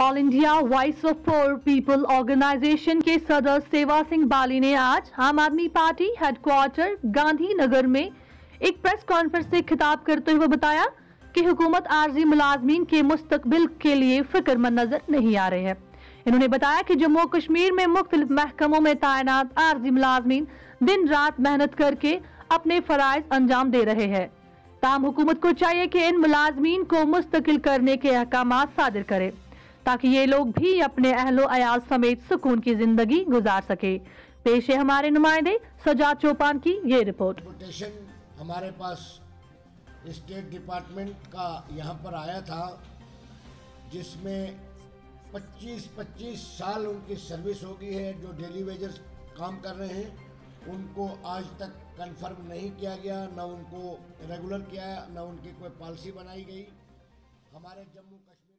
All India voice of poor people organisation के सदर सेवा सिंह बाली ने आज आम आदमी पार्टी हेडक्वार्टर गांधीनगर में एक प्रेस कॉन्फ्रेंस से खिताब करते हुए बताया कि हुकूमत आरजी मुलाजमीन के मुस्तकबिल के लिए फिक्रमंद नज़र नहीं आ रहे हैं। इन्होंने बताया कि जम्मू कश्मीर में मुख्तलिफ़ महकमों में तैनात आरजी मुलाजमीन दिन रात मेहनत करके अपने फराइज अंजाम दे रहे हैं। ताम हुकूमत को चाहिए कि इन मुलाजमीन को मुस्तकिल करने के अहकाम सादिर करे। ताकि ये लोग भी अपने अहलो अयाल समेत सुकून की ज़िंदगी गुजार सके। पेश है हमारे नुमाइंदे सजाद चौपान की ये रिपोर्ट। हमारे पास स्टेट डिपार्टमेंट का यहाँ पर आया था, जिसमें 25-25 साल उनकी सर्विस हो गई है, जो डेली वेजर्स काम कर रहे हैं। उनको आज तक कंफर्म नहीं किया गया, न उनको रेगुलर किया, न उनकी कोई पॉलिसी बनाई गई। हमारे जम्मू कश्मीर